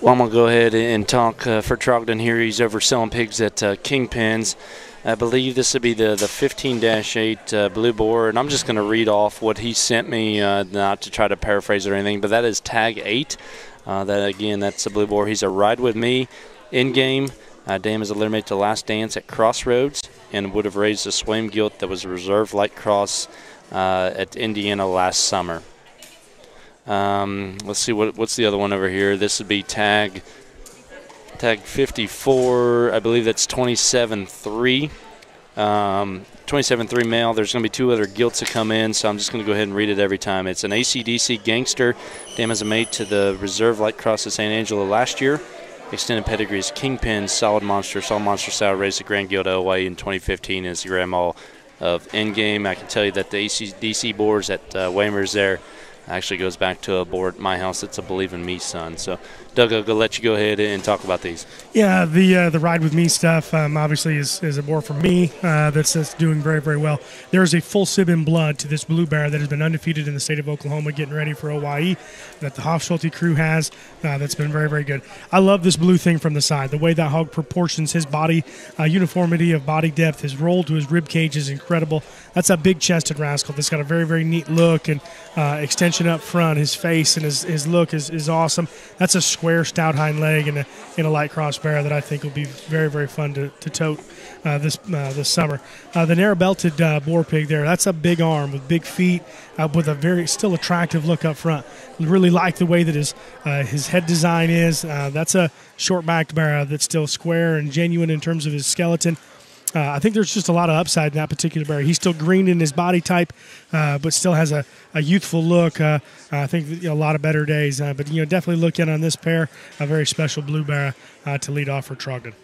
Well, I'm going to go ahead and talk uh, for Trogdon here. He's over selling pigs at uh, Kingpins. I believe this would be the, the 15-8 uh, Blue Boar, and I'm just going to read off what he sent me, uh, not to try to paraphrase or anything, but that is tag 8. Uh, that Again, that's a Blue Boar. He's a ride with me in-game. Uh, Dam is mate to Last Dance at Crossroads and would have raised a swim guilt that was a reserve light cross at Indiana last summer. Um, let's see what what's the other one over here. This would be tag tag 54. I believe that's 27-3. Um, 27-3 male. There's going to be two other gilts that come in, so I'm just going to go ahead and read it every time. It's an ACDC gangster. Dam as a mate to the reserve light cross at San Angelo last year. Extended pedigree is Kingpin, Solid Monster, Solid Monster style raised the Grand Gilt of in 2015 as the grandma of Endgame. I can tell you that the ACDC boars at uh, Waymer's there actually goes back to a board my house. It's a Believe in Me son. So, Doug, I'll let you go ahead and talk about these. Yeah, the uh, the ride with me stuff um, obviously is, is a board for me uh, that's, that's doing very very well. There is a full sib in blood to this blue bear that has been undefeated in the state of Oklahoma, getting ready for Hawaii. That the Hofschulte crew has uh, that's been very very good. I love this blue thing from the side. The way that hog proportions his body, uh, uniformity of body depth, his roll to his rib cage is incredible. That's a big chested rascal that's got a very very neat look and uh, up front. His face and his, his look is, is awesome. That's a square, stout hind leg in a, in a light cross bear that I think will be very, very fun to, to tote uh, this uh, this summer. Uh, the narrow belted uh, boar pig there, that's a big arm with big feet, uh, with a very still attractive look up front. Really like the way that his, uh, his head design is. that's a short backed bear that's still square and genuine in terms of his skeleton. Uh, I think there's just a lot of upside in that particular bear. He's still green in his body type, uh, but still has a, a youthful look. Uh, I think a lot of better days. Uh, but you know, definitely look in on this pair, a very special blue bear uh, to lead off for Trogdon.